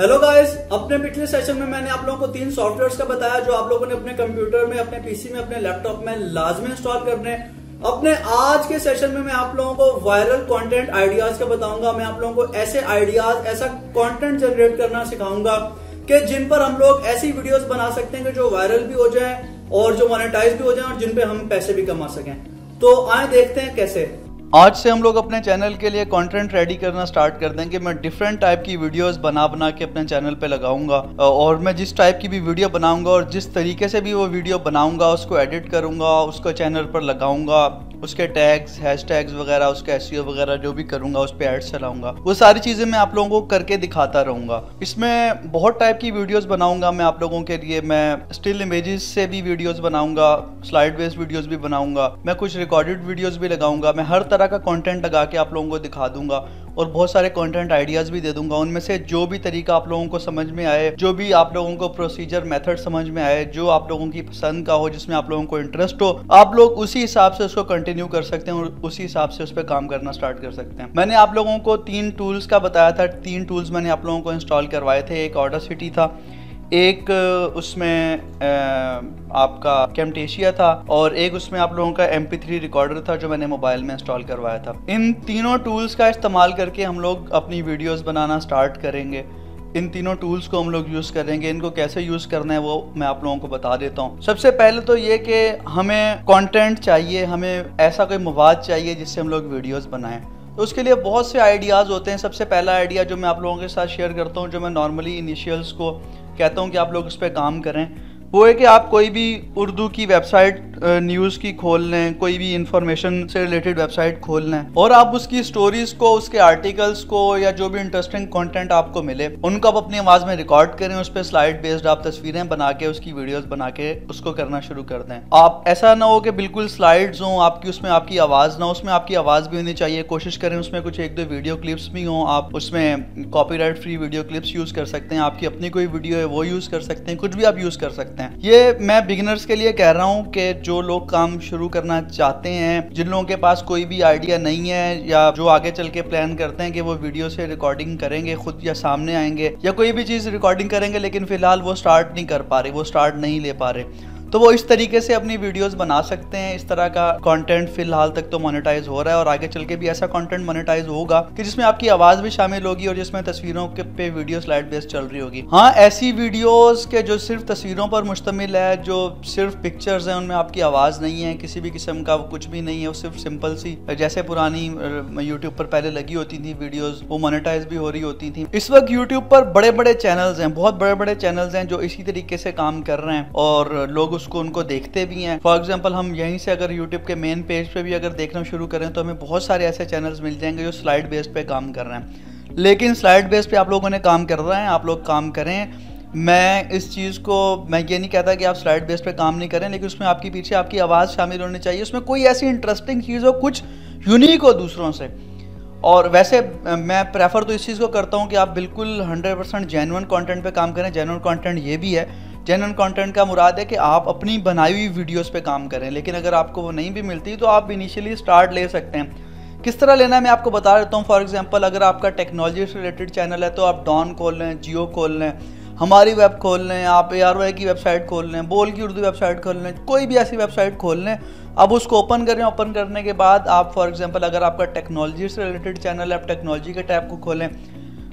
Hello guys अपने पिछले session में मैंने आप लोगों को तीन सॉफ्टवेयर्स का बताया जो आप लोगों ने अपने कंप्यूटर में, अपने पीसी में, अपने लैपटॉप में लाजमी इंस्टॉल करने अपने आज के सेशन में मैं आप लोगों को वायरल कंटेंट आइडियाज़ का बताऊँगा। मैं आप लोगों को ऐसे आइडियाज़ ऐसा कंटेंट जनरेट करना सिखाऊँगा कि जिन पर हम लोग ऐसी वीडियोस बना सकते हैं कि जो वायरल भी हो जाए और जो मोनेटाइज भी हो जाए और जिन पे हम पैसे भी कमा सकें। तो आए देखते हैं कैसे। आज से हम लोग अपने चैनल के लिए कंटेंट रेडी करना स्टार्ट कर देंगे। मैं डिफरेंट टाइप की वीडियोस बना बना के अपने चैनल पे लगाऊँगा। और मैं जिस टाइप की भी वीडियो बनाऊँगा और जिस तरीके से भी वो वीडियो बनाऊँगा, उसको एडिट करूँगा, उसको चैनल पर लगाऊँगा, उसके टैग्स हैश टैग्स वगैरह, उसके एस e वगैरह जो भी करूँगा, उस पर एड्स चलाऊँगा। वो सारी चीज़ें मैं आप लोगों को करके दिखाता रहूँगा। इसमें बहुत टाइप की वीडियोस बनाऊँगा मैं आप लोगों के लिए। मैं स्टिल इमेजेस से भी वीडियोस बनाऊँगा स्लाइड बेस्ड वीडियोस भी बनाऊँगा। मैं कुछ रिकॉर्डेड वीडियोस भी लगाऊँगा। मैं हर तरह का कंटेंट लगा के आप लोगों को दिखा दूँगा और बहुत सारे कंटेंट आइडियाज़ भी दे दूँगा। उनमें से जो भी तरीका आप लोगों को समझ में आए, जो भी आप लोगों को प्रोसीजर मेथड समझ में आए, जो आप लोगों की पसंद का हो, जिसमें आप लोगों को इंटरेस्ट हो, आप लोग उसी हिसाब से उसको कंटिन्यू कर सकते हैं और उसी हिसाब से उस पर काम करना स्टार्ट कर सकते हैं। मैंने आप लोगों को तीन टूल्स का बताया था। तीन टूल्स मैंने आप लोगों को इंस्टॉल करवाए थे। एक ऑर्डर सिटी था एक उसमें आपका कैमटेशिया था और एक उसमें आप लोगों का एम थ्री रिकॉर्डर था जो मैंने मोबाइल में इंस्टॉल करवाया था। इन तीनों टूल्स का इस्तेमाल करके हम लोग अपनी वीडियोस बनाना स्टार्ट करेंगे। इन तीनों टूल्स को हम लोग यूज़ करेंगे। इनको कैसे यूज़ करना है वो मैं आप लोगों को बता देता हूँ। सबसे पहले तो ये कि हमें कंटेंट चाहिए, हमें ऐसा कोई मवाद चाहिए जिससे हम लोग वीडियोस बनाएँ। तो उसके लिए बहुत से आइडियाज़ होते हैं। सबसे पहला आइडिया जो मैं आप लोगों के साथ शेयर करता हूँ, जो मैं नॉर्मली इनिशियल्स को कहता हूँ कि आप लोग उस पर काम करें। वो है कि आप कोई भी उर्दू की वेबसाइट न्यूज़ की खोल लें, कोई भी इंफॉर्मेशन से रिलेटेड वेबसाइट खोल लें और आप उसकी स्टोरीज को, उसके आर्टिकल्स को या जो भी इंटरेस्टिंग कंटेंट आपको मिले, उनको आप अपनी आवाज़ में रिकॉर्ड करें, उस पर स्लाइड बेस्ड आप तस्वीरें बना के, उसकी वीडियोस बना के उसको करना शुरू कर दें। आप ऐसा ना हो कि बिल्कुल स्लाइड्स हों, आपकी उसमें आपकी आवाज़ ना उसमें आपकी आवाज़ भी होनी चाहिए। कोशिश करें उसमें कुछ एक दो वीडियो क्लिप्स भी हों, आप उसमें copy free video clips use कर सकते हैं, आपकी अपनी कोई वीडियो है वो यूज़ कर सकते हैं, कुछ भी आप यूज़ कर सकते हैं। ये मैं बिगिनर्स के लिए कह रहा हूँ कि जो लोग काम शुरू करना चाहते हैं, जिन लोगों के पास कोई भी आइडिया नहीं है या जो आगे चल के प्लान करते हैं कि वो वीडियो से रिकॉर्डिंग करेंगे, खुद या सामने आएँगे, या कोई भी चीज़ रिकॉर्डिंग करेंगे, लेकिन फ़िलहाल वो स्टार्ट नहीं कर पा रहे, वो स्टार्ट नहीं ले पा रहे। तो वो इस तरीके से अपनी वीडियोस बना सकते हैं। इस तरह का कंटेंट फ़िलहाल तक तो मोनेटाइज हो रहा है और आगे चल के भी ऐसा कंटेंट मोनेटाइज होगा कि जिसमें आपकी आवाज़ भी शामिल होगी और जिसमें तस्वीरों के पे वीडियो स्लाइड बेस्ड चल रही होगी। हाँ ऐसी वीडियोस के जो सिर्फ़ तस्वीरों पर मुश्तमिल है, जो सिर्फ़ पिक्चर्स हैं, उनमें आपकी आवाज़ नहीं है, किसी भी किस्म का कुछ भी नहीं है, वो सिर्फ़ सिंपल सी, जैसे पुरानी यूट्यूब पर पहले लगी होती थी वीडियोज़ वो मोनेटाइज भी हो रही होती थी। इस वक्त यूट्यूब पर बड़े बड़े चैनल्स हैं, बहुत बड़े बड़े चैनल्स हैं, जो इसी तरीके से काम कर रहे हैं और लोग उसको उनको देखते भी हैं। फॉर एग्ज़ाम्पल हम यहीं से अगर यूट्यूब के मेन पेज पे भी अगर देखना शुरू करें तो हमें बहुत सारे ऐसे चैनल्स मिल जाएँगे जो स्लाइड बेस पे काम कर रहे हैं। लेकिन स्लाइड बेस पे आप लोगों ने काम कर रहे हैं, आप लोग काम करें। मैं इस चीज़ को, मैं ये नहीं कहता कि आप स्लाइड बेस पे काम नहीं करें, लेकिन उसमें आपके पीछे आपकी आवाज़ शामिल होनी चाहिए। उसमें कोई ऐसी इंटरेस्टिंग चीज़ हो, कुछ यूनिक हो दूसरों से। और वैसे मैं प्रेफर तो इस चीज़ को करता हूँ कि आप बिल्कुल हंड्रेड परसेंट जेनुअन कॉन्टेंट पर काम करें। जेनुअन कॉन्टेंट ये भी है जेनवन कंटेंट का मुराद है कि आप अपनी बनाई हुई वीडियोस पे काम करें। लेकिन अगर आपको वो नहीं भी मिलती तो आप इनिशियली स्टार्ट ले सकते हैं। किस तरह लेना है मैं आपको बता देता हूँ। फॉर एग्जांपल अगर आपका टेक्नोलॉजी से रिलेटेड चैनल है तो आप डॉन खोल लें जियो खोल लें, हमारी वेब खोल लें, आप ए आर की वेबसाइट खोल लें बोल की उर्दू वेबसाइट खोल लें, कोई भी ऐसी वेबसाइट खोल लें। अब उसको ओपन करें ओपन करने के बाद आप फॉर एग्जांपल अगर आपका टेक्नोलॉजी से रिलेटेड चैनल है, आप टेक्नोलॉजी के टैब को खोलें।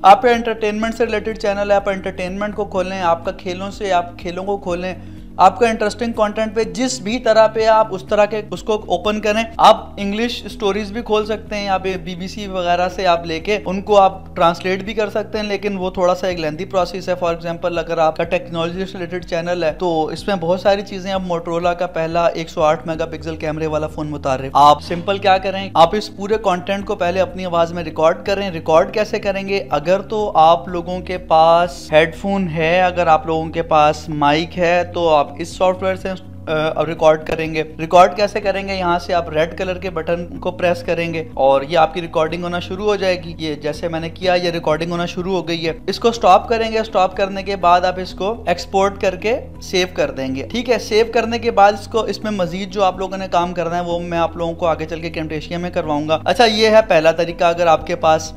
आपका एंटरटेनमेंट से रिलेटेड चैनल है, आप एंटरटेनमेंट को खोलें, आपका खेलों से, आप खेलों को खोलें आपका इंटरेस्टिंग कंटेंट पे जिस भी तरह पे आप उस तरह के उसको ओपन करें, आप इंग्लिश स्टोरीज भी खोल सकते हैं, यहाँ पे बीबीसी वगैरह से आप लेके उनको आप ट्रांसलेट भी कर सकते हैं, लेकिन वो थोड़ा सा एक लेंथी प्रोसेस है। फॉर एग्जांपल अगर आपका टेक्नोलॉजी से रिलेटेड चैनल है तो इसमें बहुत सारी चीज़ें अब मोटरोला का पहला 108 मेगापिक्सल कैमरे वाला फ़ोन मुतार आप सिंपल क्या करें, आप इस पूरे कॉन्टेंट को पहले अपनी आवाज़ में रिकॉर्ड करें। रिकॉर्ड कैसे करेंगे? अगर तो आप लोगों के पास हेडफोन है, अगर आप लोगों के पास माइक है तो आप आप इस सॉफ्टवेयर से रिकॉर्ड करेंगे। रिकॉर्ड कैसे करेंगे? यहाँ से आप रेड कलर के बटन को प्रेस करेंगे और ये आपकी रिकॉर्डिंग होना शुरू हो जाएगी। ये जैसे मैंने किया, ये रिकॉर्डिंग होना शुरू हो गई है। इसको स्टॉप करेंगे। स्टॉप करने के बाद आप इसको एक्सपोर्ट करके सेव कर देंगे। ठीक है? सेव करने के बाद इसको, इसमें मजीद जो आप लोगों ने काम करना है, वो मैं आप लोगों को आगे चल के कैमटेशिया में करवाऊँगा। अच्छा ये है पहला तरीका। अगर आपके पास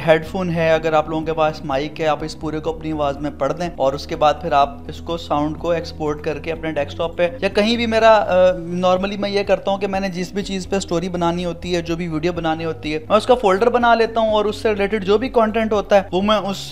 हेडफोन है, अगर आप लोगों के पास माइक है, आप इस पूरे को अपनी आवाज़ में पढ़ दें और उसके बाद फिर आप इसको साउंड को एक्सपोर्ट करके अपने डेस्कटॉप पे या कहीं भी मेरा नॉर्मली मैं ये करता हूँ कि मैंने जिस भी चीज़ पे स्टोरी बनानी होती है, जो भी वीडियो बनानी होती है, मैं उसका फोल्डर बना लेता हूँ और उससे रिलेटेड जो भी कॉन्टेंट होता है, वो मैं उस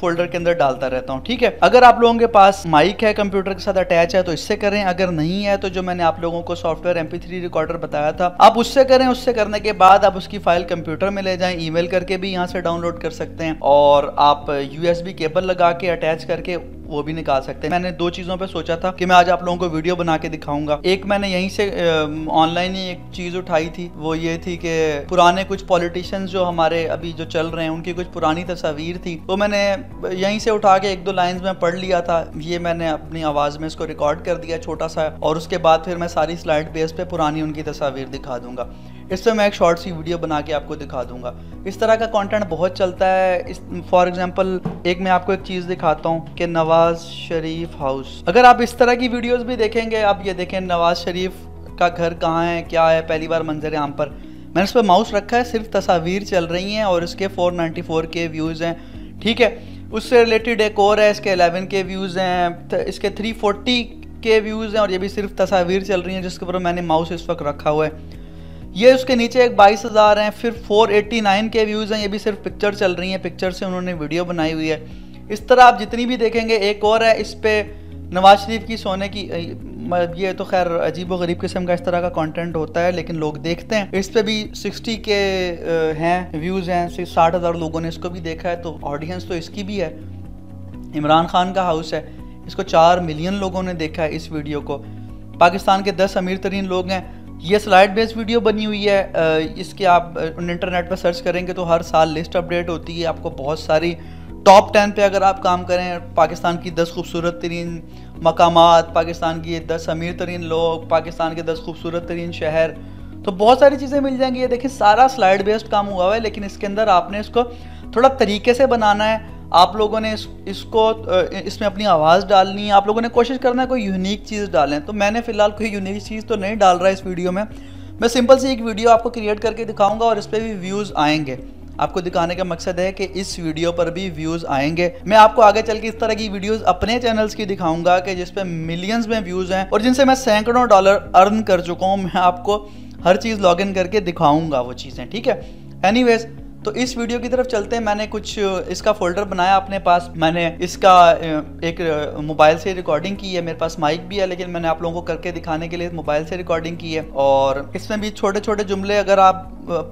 फोल्डर के अंदर डालता रहता हूँ, ठीक है? अगर आप लोगों के पास माइक है कंप्यूटर के साथ अटैच है तो इससे करें, अगर नहीं है तो जो मैंने आप लोगों को सॉफ्टवेयर एम रिकॉर्डर बताया था, आप उससे करें, उससे करने के बाद आप उसकी फ़ाइल कंप्यूटर में ले जाएँ ईमेल करके भी यहाँ से डाउनलोड कर सकते हैं और आप यूएसबी केबल लगा के अटैच करके वो भी निकाल सकते हैं। मैंने दो चीज़ों पे सोचा था कि मैं आज आप लोगों को वीडियो बना के दिखाऊँगा। एक मैंने यहीं से ऑनलाइन ही एक चीज़ उठाई थी। वो ये थी कि पुराने कुछ पॉलिटिशियंस जो हमारे अभी जो चल रहे हैं, उनकी कुछ पुरानी तस्वीर थी। तो मैंने यहीं से उठा के एक दो लाइन्स में पढ़ लिया था। ये मैंने अपनी आवाज़ में इसको रिकॉर्ड कर दिया छोटा सा और उसके बाद फिर मैं सारी स्लाइड बेस पे पुरानी उनकी तस्वीर दिखा दूँगा। इस पर मैं एक शॉर्ट सी वीडियो बना के आपको दिखा दूँगा। इस तरह का कंटेंट बहुत चलता है। इस फॉर एग्जांपल एक मैं आपको एक चीज़ दिखाता हूँ कि नवाज़ शरीफ हाउस अगर आप इस तरह की वीडियोस भी देखेंगे, आप ये देखें नवाज़ शरीफ का घर कहाँ है, क्या है, पहली बार मंजर आम पर। मैंने इस पर माउस रखा है, सिर्फ़ तस्वीर चल रही हैं और इसके 494 के व्यूज़ हैं। ठीक है? उससे रिलेटेड एक और है, इसके 11 के व्यूज़ हैं इसके 340 के व्यूज़ हैं और ये भी सिर्फ़ तस्वीर चल रही हैं जिसके ऊपर मैंने माउस इस वक्त रखा हुआ है। ये उसके नीचे एक बाईस हज़ार हैं, फिर 489 के व्यूज़ हैं, ये भी सिर्फ़ पिक्चर चल रही हैं पिक्चर से उन्होंने वीडियो बनाई हुई है। इस तरह आप जितनी भी देखेंगे, एक और है, इस पर नवाज़ शरीफ की सोने की ये तो खैर अजीब व गरीब किस्म का इस तरह का कंटेंट होता है, लेकिन लोग देखते हैं। इस पे भी 60 के हैं व्यूज़ हैं साठ हज़ार लोगों ने इसको भी देखा है तो ऑडियंस तो इसकी भी है। इमरान खान का हाउस है, इसको चार मिलियन लोगों ने देखा है इस वीडियो को। पाकिस्तान के दस अमीर तरीन लोग हैं ये स्लाइड बेस्ड वीडियो बनी हुई है इसके आप इंटरनेट पर सर्च करेंगे तो हर साल लिस्ट अपडेट होती है, आपको बहुत सारी टॉप टेन पे अगर आप काम करें, पाकिस्तान की दस खूबसूरत तरीन मकाम पाकिस्तान की दस अमीर तरीन लोग, पाकिस्तान के दस खूबसूरत तरीन शहर तो बहुत सारी चीज़ें मिल जाएँगी। ये देखिए, सारा स्लाइड बेस्ड काम हुआ हुआ है, लेकिन इसके अंदर आपने इसको थोड़ा तरीके से बनाना है। आप लोगों ने इस, इसको इसमें अपनी आवाज़ डालनी है आप लोगों ने कोशिश करना है कोई यूनिक चीज़ डालें। तो मैंने फ़िलहाल कोई यूनिक चीज़ तो नहीं डाल रहा इस वीडियो में। मैं सिंपल सी एक वीडियो आपको क्रिएट करके दिखाऊँगा और इस पर भी व्यूज़ आएँगे। आपको दिखाने का मकसद है कि इस वीडियो पर भी व्यूज़ आएँगे। मैं आपको आगे चल के इस तरह की वीडियोस अपने चैनल्स की दिखाऊँगा कि जिस पे मिलियंस में व्यूज़ हैं और जिनसे मैं सैकड़ों डॉलर अर्न कर चुका हूँ मैं आपको हर चीज़ लॉग इन करके दिखाऊँगा वो चीज़ें ठीक है? एनीवेज तो इस वीडियो की तरफ़ चलते हैं। मैंने कुछ इसका फोल्डर बनाया अपने पास। मैंने इसका एक मोबाइल से रिकॉर्डिंग की है। मेरे पास माइक भी है, लेकिन मैंने आप लोगों को करके दिखाने के लिए मोबाइल से रिकॉर्डिंग की है। और इसमें भी छोटे छोटे जुमले अगर आप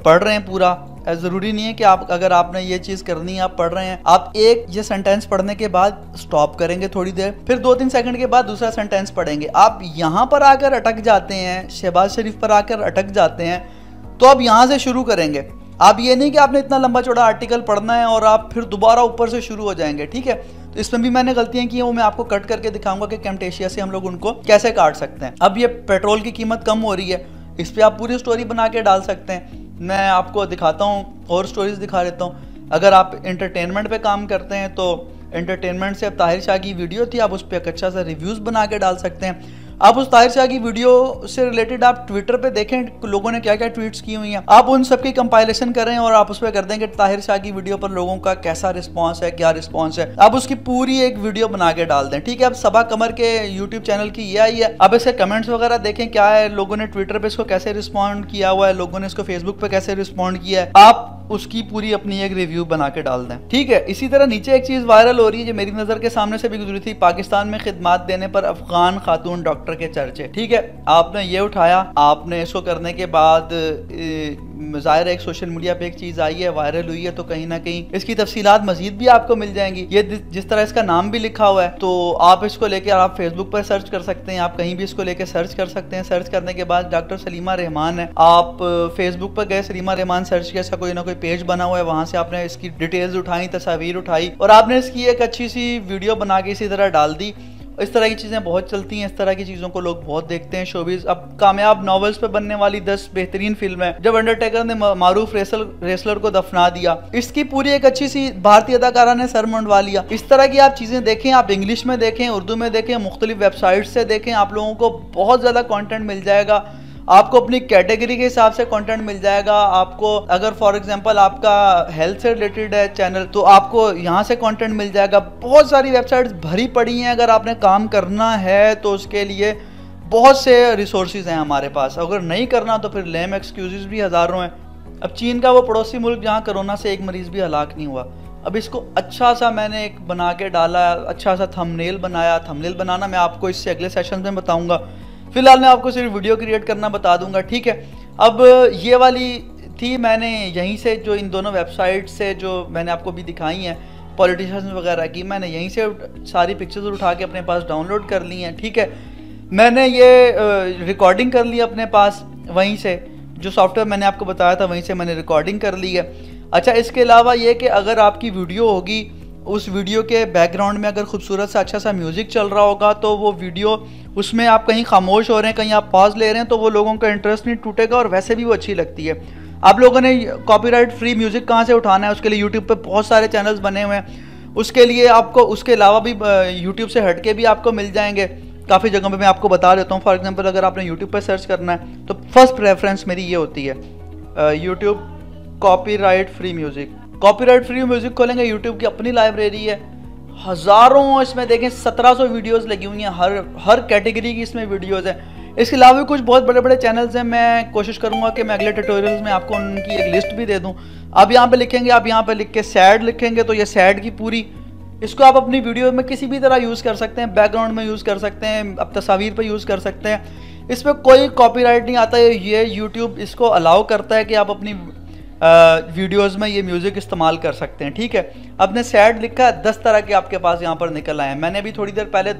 पढ़ रहे हैं पूरा ज़रूरी नहीं है कि आप, अगर आपने ये चीज़ करनी है, आप पढ़ रहे हैं। आप एक, ये सेंटेंस पढ़ने के बाद स्टॉप करेंगे थोड़ी देर, फिर दो तीन सेकंड के बाद दूसरा सेंटेंस पढ़ेंगे। आप यहाँ पर आकर अटक जाते हैं, शहबाज शरीफ पर आकर अटक जाते हैं तो आप यहाँ से शुरू करेंगे। आप ये नहीं कि आपने इतना लंबा चौड़ा आर्टिकल पढ़ना है और आप फिर दोबारा ऊपर से शुरू हो जाएँगे, ठीक है? तो इसमें भी मैंने गलतियाँ की हैं वो मैं आपको कट करके दिखाऊँगा कि कैमटेशिया से हम लोग उनको कैसे काट सकते हैं। अब ये पेट्रोल की कीमत कम हो रही है, इस पर आप पूरी स्टोरी बना के डाल सकते हैं। मैं आपको दिखाता हूँ, और स्टोरीज दिखा देता हूँ। अगर आप इंटरटेनमेंट पे काम करते हैं तो एंटरटेनमेंट से अब ताहिर शाह की वीडियो थी, आप उस पर एक अच्छा सा रिव्यूज़ बना के डाल सकते हैं। आप उस ताहिर शाह की वीडियो से रिलेटेड आप ट्विटर पे देखें, लोगों ने क्या क्या ट्वीट्स की हुई हैं। आप उन सबकी कंपाइलेशन करें और आप उस पर कर दें कि ताहिर शाह की वीडियो पर लोगों का कैसा रिस्पॉन्स है, क्या रिस्पॉन्स है। आप उसकी पूरी एक वीडियो बना के डाल दें, ठीक है? अब सबा कमर के यूट्यूब चैनल की ये आई है। अब इसके कमेंट्स वगैरह देखें, क्या है? लोगों ने ट्विटर पर इसको कैसे रिस्पॉन्ड किया हुआ है? लोगों ने इसको फेसबुक पर कैसे रिस्पॉन्ड किया है? आप उसकी पूरी अपनी एक रिव्यू बना के डाल दें। ठीक है, इसी तरह नीचे एक चीज़ वायरल हो रही है, जो मेरी नज़र के सामने से भी गुजरी थी, पाकिस्तान में खिदमत देने पर अफगान खातून डॉक्टर के चर्चे। ठीक है, आपने ये उठाया, आपने इसको करने के बाद ज़ाहिर एक सोशल मीडिया पे एक चीज़ आई है वायरल हुई है तो कहीं ना कहीं इसकी तफसीलात मजीद भी आपको मिल जाएँगी। ये जिस तरह इसका नाम भी लिखा हुआ है तो आप इसको लेकर आप फेसबुक पर सर्च कर सकते हैं, आप कहीं भी इसको लेकर सर्च कर सकते हैं। सर्च करने के बाद डॉक्टर सलीमा रहमान है। आप फेसबुक पर गए, सलीमा रहमान सर्च किया कोई ना कोई पेज बना हुआ है, वहाँ से आपने इसकी डिटेल्स उठाई, तस्वीर उठाई और आपने इसकी एक अच्छी सी वीडियो बना के इसी तरह डाल दी। इस तरह की चीज़ें बहुत चलती हैं, इस तरह की चीज़ों को लोग बहुत देखते हैं। शोबीज अब कामयाब नॉवेल्स पे बनने वाली दस बेहतरीन फ़िल्म है, जब अंडरटेकर ने मारूफ रेसल रेसलर को दफना दिया। इसकी पूरी एक अच्छी सी भारतीय अदाकारा ने सर मंडवा लिया। इस तरह की आप चीज़ें देखें, आप इंग्लिश में देखें, उर्दू में देखें, मुख्तलिफ़ वेबसाइट से देखें, आप लोगों को बहुत ज़्यादा कॉन्टेंट मिल जाएगा। आपको अपनी कैटेगरी के हिसाब से कंटेंट मिल जाएगा। आपको, अगर फॉर एग्जांपल आपका हेल्थ से रिलेटेड है चैनल तो आपको यहाँ से कंटेंट मिल जाएगा। बहुत सारी वेबसाइट्स भरी पड़ी हैं। अगर आपने काम करना है तो उसके लिए बहुत से रिसोर्सेज हैं हमारे पास। अगर नहीं करना तो फिर लेम एक्सक्यूज़ भी हज़ारों हैं। अब चीन का वो पड़ोसी मुल्क जहाँ कोरोना से एक मरीज़ भी हलाक नहीं हुआ। अब इसको अच्छा सा मैंने एक बना के डाला अच्छा सा थंबनेल बनाया। थंबनेल बनाना मैं आपको इससे अगले सेशन में बताऊँगा। फ़िलहाल मैं आपको सिर्फ़ वीडियो क्रिएट करना बता दूँगा, ठीक है? अब, ये वाली थी मैंने यहीं से जो इन दोनों वेबसाइट से जो मैंने आपको भी दिखाई हैं पॉलिटिशियंस वगैरह की, मैंने यहीं से सारी पिक्चर्स उठा के अपने पास डाउनलोड कर ली हैं, ठीक है? मैंने ये रिकॉर्डिंग कर ली अपने पास, वहीं से, जो सॉफ्टवेयर मैंने आपको बताया था, वहीं से मैंने रिकॉर्डिंग कर ली है। अच्छा इसके अलावा ये कि अगर आपकी वीडियो होगी उस वीडियो के बैकग्राउंड में अगर खूबसूरत सा अच्छा सा म्यूज़िक चल रहा होगा तो वो वीडियो उसमें आप कहीं खामोश हो रहे हैं, कहीं आप पॉज ले रहे हैं तो वो लोगों का इंटरेस्ट नहीं टूटेगा और वैसे भी वो अच्छी लगती है। आप लोगों ने कॉपीराइट फ्री म्यूज़िक कहाँ से उठाना है? उसके लिए यूट्यूब पर बहुत सारे चैनल्स बने हुए हैं। उसके लिए आपको, उसके अलावा भी यूट्यूब से हट के भी आपको मिल जाएँगे। काफ़ी जगहों पर मैं आपको बता देता हूँ। फॉर एग्ज़ाम्पल अगर आपने यूट्यूब पर सर्च करना है तो फ़र्स्ट प्रेफरेंस मेरी ये होती है YouTube copyright free music copyright free music खोलेंगे यूट्यूब की अपनी लाइब्रेरी है। हज़ारों इसमें देखें 1700 वीडियोस लगी हुई हैं, हर हर कैटेगरी की इसमें वीडियोस हैं। इसके अलावा भी कुछ बहुत बड़े बड़े चैनल्स हैं, मैं कोशिश करूँगा कि मैं अगले ट्यूटोरियल्स में आपको उनकी एक लिस्ट भी दे दूँ। आप यहाँ पे लिखेंगे, आप यहाँ पे लिख के सैड लिखेंगे तो ये सैड की पूरी, इसको आप अपनी वीडियो में किसी भी तरह यूज़ कर सकते हैं बैकग्राउंड में यूज़ कर सकते हैं, अब तस्वीर पर यूज़ कर सकते हैं। इसमें कोई कॉपीराइट नहीं आता है ये यूट्यूब इसको अलाउ करता है कि आप अपनी वीडियोस में ये म्यूज़िक इस्तेमाल कर सकते हैं, ठीक है? अपने सैड लिखा है दस तरह के आपके पास यहाँ पर निकल आए हैं। मैंने भी थोड़ी देर पहले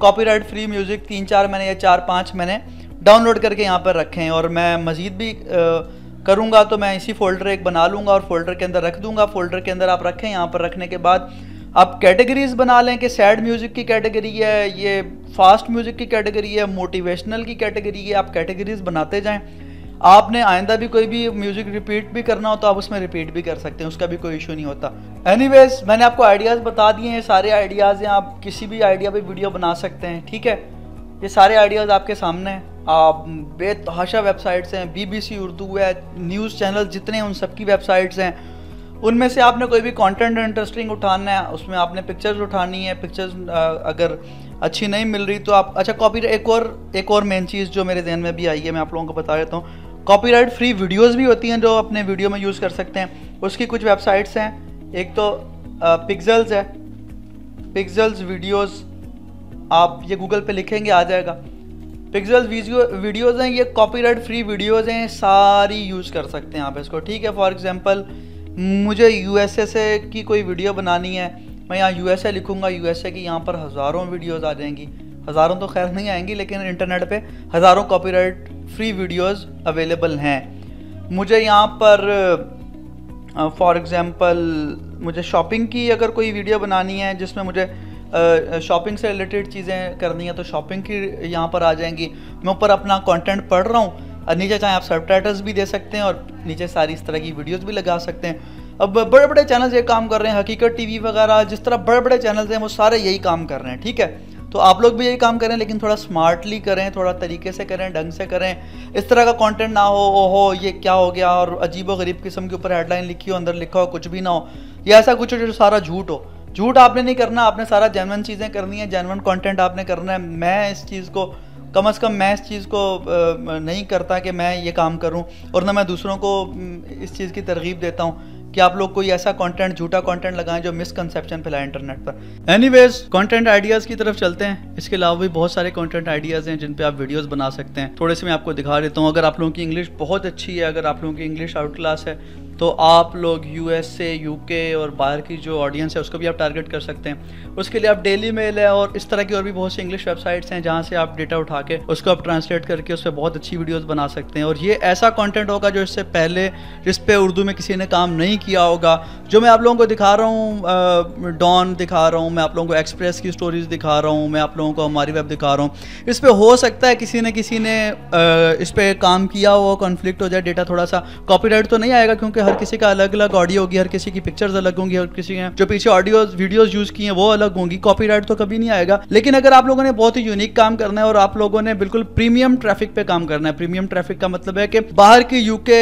कॉपीराइट फ्री म्यूज़िक तीन चार मैंने या चार पाँच मैंने डाउनलोड करके यहाँ पर रखे हैं और मैं मज़ीद भी करूँगा तो मैं इसी फोल्डर एक बना लूँगा और फोल्डर के अंदर रख दूँगा। फोल्डर के अंदर आप रखें, यहाँ पर रखने के बाद आप कैटेगरीज बना लें कि सैड म्यूज़िक की कैटेगरी है, ये फास्ट म्यूज़िक की कैटेगरी है मोटिवेशनल की कैटेगरी है, आप कैटेगरीज बनाते जाएँ। आपने आइंदा भी कोई भी म्यूज़िक रिपीट भी करना हो तो आप उसमें रिपीट भी कर सकते हैं, उसका भी कोई इशू नहीं होता। एनीवेज मैंने आपको आइडियाज़ बता दिए हैं, सारे आइडियाज़ हैं, आप किसी भी आइडिया पे वीडियो बना सकते हैं, ठीक है? ये सारे आइडियाज़ आपके सामने हैं। आप बेतहाशा वेबसाइट्स हैं बीबीसी उर्दू है न्यूज़ चैनल जितने उन सबकी वेबसाइट्स हैं। उनमें से आपने कोई भी कंटेंट इंटरेस्टिंग उठाना है, उसमें आपने पिक्चर्स उठानी है पिक्चर्स अगर अच्छी नहीं मिल रही तो आप अच्छा कॉपी एक और एक और मेन चीज़ जो मेरे जहन में भी आई है, मैं आप लोगों को बता देता हूँ। कॉपीराइट फ्री वीडियोस भी होती हैं जो अपने वीडियो में यूज़ कर सकते हैं। उसकी कुछ वेबसाइट्स हैं। एक तो पिक्जल्स है। पिक्जल्स वीडियोस आप ये गूगल पे लिखेंगे, आ जाएगा। पिक्जल्स वीडियो वीडियोज़ हैं, ये कॉपीराइट फ्री वीडियोज़ हैं, सारी यूज़ कर सकते हैं आप इसको। ठीक है फॉर एग्जांपल मुझे यूएसए से की कोई वीडियो बनानी है, मैं यहाँ यू एस ए लिखूँगा यू एस ए की यहाँ पर हज़ारों वीडियोज़ आ जाएँगी। हज़ारों तो खैर नहीं आएँगी, लेकिन इंटरनेट पे हज़ारों कॉपीराइट फ्री वीडियोस अवेलेबल हैं। मुझे यहाँ पर फॉर एग्ज़ाम्पल मुझे शॉपिंग की अगर कोई वीडियो बनानी है, जिसमें मुझे शॉपिंग से रिलेटेड चीज़ें करनी है तो शॉपिंग की यहाँ पर आ जाएँगी। मैं ऊपर अपना कंटेंट पढ़ रहा हूँ, और नीचे चाहे आप सब भी दे सकते हैं, और नीचे सारी इस तरह की वीडियोस भी लगा सकते हैं। अब बड़े बड़े चैनल्स ये काम कर रहे हैं हकीकत टीवी वगैरह, जिस तरह बड़े बड़े चैनल्स हैं, वो सारे यही काम कर रहे हैं, ठीक है? तो आप लोग भी यही काम करें, लेकिन थोड़ा स्मार्टली करें, थोड़ा तरीके से करें, ढंग से करें। इस तरह का कंटेंट ना हो, ओहो, ये क्या हो गया, और अजीब गरीब किस्म के ऊपर हेडलाइन लिखी हो, अंदर लिखा हो, कुछ भी ना हो। या ऐसा कुछ हो जो सारा झूठ हो। झूठ आपने नहीं करना, आपने सारा जेनवन चीज़ें करनी है जेनवन कंटेंट आपने करना है। मैं इस चीज़ को, कम अज़ कम मैं इस चीज़ को नहीं करता कि मैं ये काम करूँ, और ना मैं दूसरों को इस चीज़ की तरगीब देता हूँ। कि आप लोग कोई ऐसा कंटेंट झूठा कंटेंट लगाएँ जो मिसकंसेप्शन फैलाए इंटरनेट पर। एनीवेज कंटेंट आइडियाज़ की तरफ़ चलते हैं। इसके अलावा भी बहुत सारे कंटेंट आइडियाज़ हैं जिन पे आप वीडियोस बना सकते हैं। थोड़े से मैं आपको दिखा देता हूँ। अगर आप लोगों की इंग्लिश बहुत अच्छी है, अगर आप लोगों की इंग्लिश आउट क्लास है तो आप लोग यूएसए यूके और बाहर की जो ऑडियंस है, उसको भी आप टारगेट कर सकते हैं। उसके लिए आप डेली मेल है और इस तरह की और भी बहुत सी इंग्लिश वेबसाइट्स हैं जहाँ से आप डेटा उठा के उसको आप ट्रांसलेट करके उस पर बहुत अच्छी वीडियोस बना सकते हैं। और ये ऐसा कंटेंट होगा जो इससे पहले जिस पे उर्दू में किसी ने काम नहीं किया होगा, जो मैं आप लोगों को दिखा रहा हूँ डॉन दिखा रहा हूँ, मैं आप लोगों को एक्सप्रेस की स्टोरीज दिखा रहा हूँ, मैं आप लोगों को हमारी वेब दिखा रहा हूँ। इस पर हो सकता है किसी ने किसी ने इस पर काम किया हो कॉन्फ्लिक्ट हो जाए डेटा थोड़ा सा कॉपी तो नहीं आएगा क्योंकि हर किसी का अलग अलग ऑडियो होगी, हर किसी की पिक्चर्स अलग होंगी, हर किसी के जो पीछे ऑडियो वीडियोज़ यूज़ किए वो अलग होंगी। कॉपीराइट तो कभी नहीं आएगा। लेकिन अगर आप लोगों ने बहुत ही यूनिक काम करना है और आप लोगों ने बिल्कुल प्रीमियम ट्रैफ़िक पे काम करना है प्रीमियम ट्रैफ़िक का मतलब है कि बाहर की यूके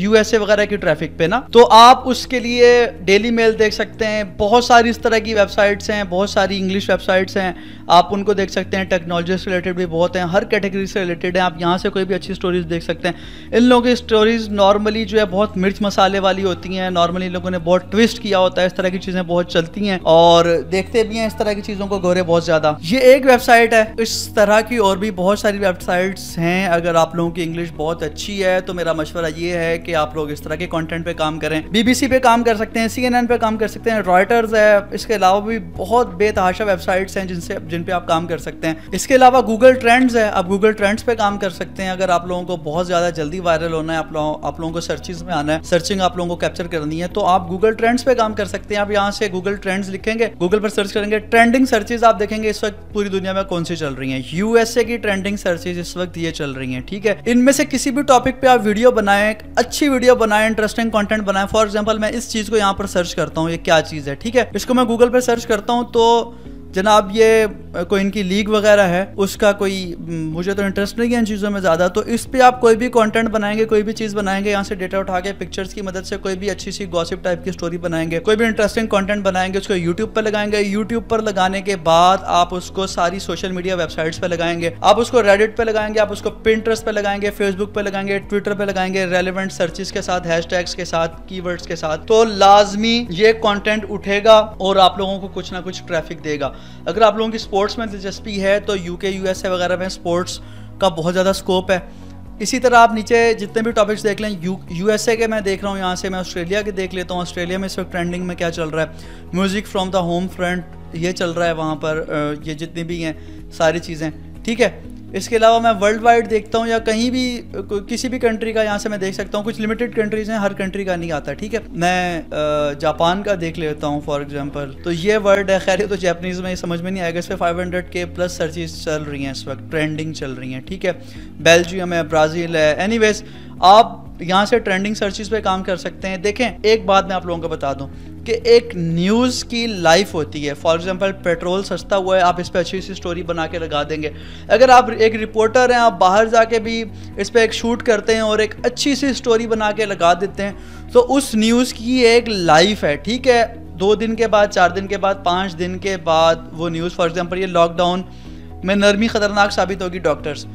यूएसए वगैरह की ट्रैफ़िक पे ना तो आप उसके लिए डेली मेल देख सकते हैं। बहुत सारी इस तरह की वेबसाइट्स हैं, बहुत सारी इंग्लिश वेबसाइट्स हैं। आप उनको देख सकते हैं टेक्नोलॉजी से रिलेटेड भी बहुत हैं, हर कैटेगरी से रिलेटेड है, आप यहाँ से कोई भी अच्छी स्टोरीज देख सकते हैं। इन लोगों की स्टोरीज नॉर्मली जो है बहुत मिर्च मसाले वाली होती हैं नॉर्मली इन लोगों ने बहुत ट्विस्ट किया होता है, इस तरह की चीज़ें बहुत चलती हैं और देखते भी हैं इस तरह की चीज़ों को गोरे बहुत ज़्यादा। ये एक वेबसाइट है, इस तरह की और भी बहुत सारी वेबसाइट्स हैं, अगर आप लोगों की इंग्लिश बहुत अच्छी है तो मेरा मशवरा ये है कि आप लोग इस तरह के कंटेंट पे काम करें। बीबीसी पे काम कर सकते हैं सीएनएन पे काम कर सकते हैं रॉयटर्स है, इसके अलावा भी बहुत बेतहाशा वेबसाइट्स हैं जिनसे जिन पे आप काम कर सकते हैं। इसके अलावा गूगल ट्रेंड्स है। आप गूगल ट्रेंड्स पे काम कर सकते हैं। अगर आप लोगों को बहुत ज़्यादा जल्दी वायरल होना है, आप लोगों आप लोगों को सर्चिज में आना है सर्चिंग आप लोगों को कैप्चर करनी है तो आप गूगल ट्रेंड्स पे काम कर सकते हैं। आप यहाँ से गूगल ट्रेंड्स लिखेंगे गूगल पर सर्च करेंगे ट्रेंडिंग सर्चेज आप देखेंगे इस वक्त पूरी दुनिया में कौन सी चल रही है। यूएसए की ट्रेंडिंग सर्चेज इस वक्त ये चल रही है, ठीक है? इनमें से किसी भी टॉपिक पे आप वीडियो बनाए अच्छी वीडियो बनाए इंटरेस्टिंग कॉन्टेंट बनाए। फॉर एग्ज़ाम्पल मैं इस चीज़ को यहाँ पर सर्च करता हूँ, ये क्या चीज़ है, ठीक है? इसको मैं गूगल पर सर्च करता हूँ तो जनाब ये कोई इनकी लीग वगैरह है, उसका कोई मुझे तो इंटरेस्ट नहीं है इन चीज़ों में ज़्यादा तो इस पर आप कोई भी कंटेंट बनाएँगे, कोई भी चीज़ बनाएँगे, यहाँ से डेटा उठा के पिक्चर्स की मदद से कोई भी अच्छी सी गॉसिप टाइप की स्टोरी बनाएँगे, कोई भी इंटरेस्टिंग कॉन्टेंट बनाएँगे, उसको यूट्यूब पर लगाएँगे यूट्यूब पर लगाने के बाद आप उसको सारी सोशल मीडिया वेबसाइट्स पर लगाएँगे, आप उसको रेडिट पर लगाएँगे, आप उसको पिंट्रस पर लगाएँगे फेसबुक पर लगाएँगे ट्विटर पर लगाएँगे रेलिवेंट सर्चिस के साथ हैश के साथ की के साथ तो लाजमी ये कॉन्टेंट उठेगा और आप लोगों को कुछ ना कुछ ट्रैफ़िक देगा। अगर आप लोगों की स्पोर्ट्स में दिलचस्पी है तो यूके यूएसए वगैरह में स्पोर्ट्स का बहुत ज़्यादा स्कोप है। इसी तरह आप नीचे जितने भी टॉपिक्स देख लें यू यूएसए के मैं देख रहा हूँ, यहाँ से मैं ऑस्ट्रेलिया के देख लेता हूँ। ऑस्ट्रेलिया में इस वक्त ट्रेंडिंग में क्या चल रहा है? Music from the home front ये चल रहा है वहाँ पर ये जितनी भी हैं, सारी चीज़ें। ठीक है इसके अलावा मैं वर्ल्ड वाइड देखता हूँ या कहीं भी किसी भी कंट्री का यहाँ से मैं देख सकता हूँ। कुछ लिमिटेड कंट्रीज़ हैं, हर कंट्री का नहीं आता, ठीक है? मैं जापान का देख लेता हूँ फॉर एग्ज़ाम्पल तो ये वर्ड है, खैर तो जैपनीज में समझ में नहीं आएगा। इस पर फाइव हंड्रेड के प्लस सर्चिज चल रही हैं इस वक्त ट्रेंडिंग चल रही हैं, ठीक है? बेल्जियम है ब्राज़ील है। एनी आप यहाँ से ट्रेंडिंग सर्चिज पे काम कर सकते हैं। देखें, एक बात मैं आप लोगों को बता दूँ कि एक न्यूज़ की लाइफ होती है। फॉर एग्जांपल पेट्रोल सस्ता हुआ है, आप इस पर अच्छी सी स्टोरी बना के लगा देंगे। अगर आप एक रिपोर्टर हैं, आप बाहर जाके भी इस पर एक शूट करते हैं और एक अच्छी सी स्टोरी बना के लगा देते हैं तो उस न्यूज़ की एक लाइफ है, ठीक है? दो दिन के बाद, चार दिन के बाद, पाँच दिन के बाद वो न्यूज़ फॉर एग्ज़ाम्पल ये लॉकडाउन में नरमी ख़तरनाक साबित होगी डॉक्टर्स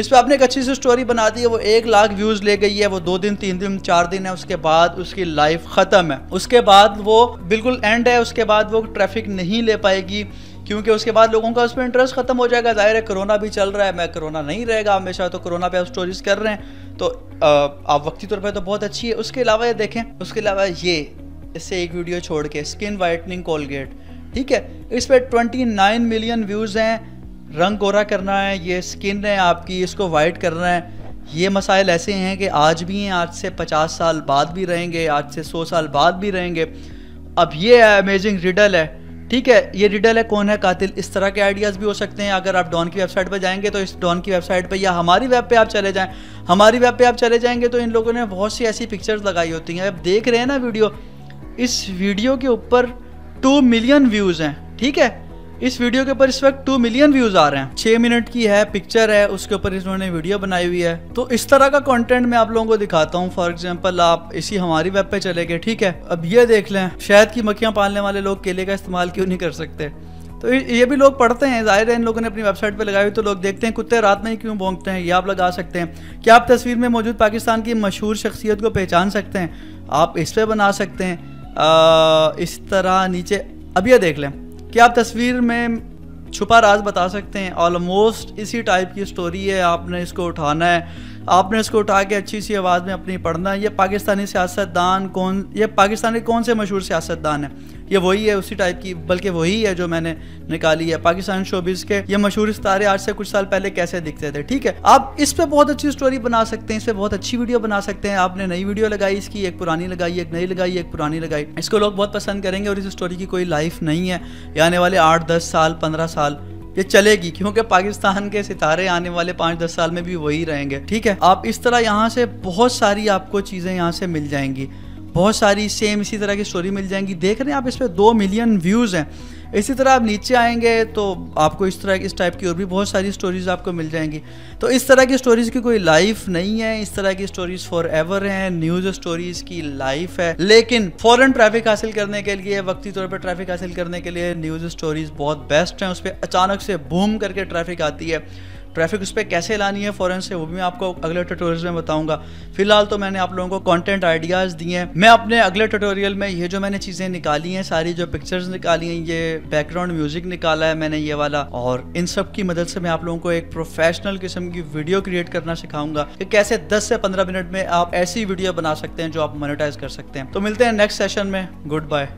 इस पर आपने एक अच्छी सी स्टोरी बना दी है, वो एक लाख व्यूज़ ले गई है, वो दो दिन, तीन दिन, चार दिन है, उसके बाद उसकी लाइफ ख़त्म है। उसके बाद वो बिल्कुल एंड है, उसके बाद वो ट्रैफ़िक नहीं ले पाएगी, क्योंकि उसके बाद लोगों का उस पर इंटरेस्ट खत्म हो जाएगा। ज़ाहिर है कोरोना भी चल रहा है, मैं कोरोना नहीं रहेगा, हमेशा तो कोरोना पे आप स्टोरीज कर रहे हैं। तो आप वक्ती तौर पर तो बहुत अच्छी है। उसके अलावा ये देखें, उसके अलावा ये, इससे एक वीडियो छोड़ के स्किन वाइटनिंग कोलगेट ठीक है? इस पर ट्वेंटी मिलियन व्यूज़ हैं। रंग गोरा करना है, ये स्किन है आपकी, इसको वाइट करना है। ये मसाइल ऐसे हैं कि आज भी हैं, आज से पचास साल बाद भी रहेंगे, आज से सौ साल बाद भी रहेंगे। अब ये है अमेजिंग रिडल है, ठीक है? ये रिडल है कौन है कातिल? इस तरह के आइडियाज़ भी हो सकते हैं। अगर आप डॉन की वेबसाइट पर जाएँगे तो इस डॉन की वेबसाइट पर या हमारी वेब पे आप चले जाएँ। हमारी वेब पे आप चले जाएँगे तो इन लोगों ने बहुत सी ऐसी पिक्चर्स लगाई होती हैं। अब देख रहे हैं ना वीडियो, इस वीडियो के ऊपर टू मिलियन व्यूज़ हैं, ठीक है? इस वीडियो के ऊपर इस वक्त टू मिलियन व्यूज़ आ रहे हैं। छह मिनट की है पिक्चर है उसके ऊपर इन्होंने वीडियो बनाई हुई है। तो इस तरह का कंटेंट मैं आप लोगों को दिखाता हूँ। फॉर एग्ज़ाम्पल आप इसी हमारी वेब पे चले गए ठीक है? अब ये देख लें शहद की मक्खियाँ पालने वाले लोग केले का इस्तेमाल क्यों नहीं कर सकते? तो ये भी लोग पढ़ते हैं ज़ाहिर है इन लोगों ने अपनी वेबसाइट पे लगाई हुई तो लोग देखते हैं कुत्ते रात में ही क्यों भोंगते हैं ये आप लगा सकते हैं। क्या आप तस्वीर में मौजूद पाकिस्तान की मशहूर शख्सियत को पहचान सकते हैं? आप इस पर बना सकते हैं। आ, इस तरह नीचे अब ये देख लें। क्या आप तस्वीर में छुपा राज बता सकते हैं? ऑलमोस्ट इसी टाइप की स्टोरी है। आपने इसको उठाना है। आपने इसको उठा के अच्छी सी आवाज़ में अपनी पढ़ना है। ये पाकिस्तानी सियासतदान कौन ये पाकिस्तानी कौन से मशहूर सियासतदान है? ये वही है, उसी टाइप की, बल्कि वही है जो मैंने निकाली है। पाकिस्तान शोबिस के ये मशहूर सितारे आज से कुछ साल पहले कैसे दिखते थे? ठीक है, आप इस पर बहुत अच्छी स्टोरी बना सकते हैं, इस पर बहुत अच्छी वीडियो बना सकते हैं। आपने नई वीडियो लगाई, इसकी एक पुरानी लगाई, एक नई लगाई, एक पुरानी लगाई। इसको लोग बहुत पसंद करेंगे और इस स्टोरी की कोई लाइफ नहीं है। ये आने वाले आठ, दस साल, पंद्रह साल, ये चलेगी, क्योंकि पाकिस्तान के सितारे आने वाले पाँच, दस साल में भी वही रहेंगे। ठीक है, आप इस तरह यहाँ से बहुत सारी आपको चीज़ें यहाँ से मिल जाएँगी। बहुत सारी सेम इसी तरह की स्टोरी मिल जाएँगी। देख रहे हैं आप इस पर दो मिलियन व्यूज़ हैं। इसी तरह आप नीचे आएँगे तो आपको इस तरह, इस टाइप की और भी बहुत सारी स्टोरीज आपको मिल जाएँगी। तो इस तरह की स्टोरीज की कोई लाइफ नहीं है। इस तरह की स्टोरीज फॉर एवर हैं। न्यूज़ स्टोरीज की लाइफ है। लेकिन फॉरन ट्रैफ़िक हासिल करने के लिए, वक्ती तौर पर ट्रैफ़िक हासिल करने के लिए न्यूज़ स्टोरीज बहुत बेस्ट हैं। उस पर अचानक से बूम करके ट्रैफ़िक आती है। ट्रैफ़िक उस पर कैसे लानी है फ़ौरन से, वो भी मैं आपको अगले ट्यूटोरियल में बताऊँगा। फ़िलहाल तो मैंने आप लोगों को कंटेंट आइडियाज़ दिए हैं। मैं अपने अगले ट्यूटोरियल में ये जो मैंने चीज़ें निकाली हैं, सारी जो पिक्चर्स निकाली हैं, ये बैकग्राउंड म्यूज़िक निकाला है मैंने ये वाला, और इन सब की मदद से मैं आप लोगों को एक प्रोफेशनल किस्म की वीडियो क्रिएट करना सिखाऊँगा कि कैसे दस से पंद्रह मिनट में आप ऐसी वीडियो बना सकते हैं जो आप मोनिटाइज कर सकते हैं। तो मिलते हैं नेक्स्ट सेशन में। Good bye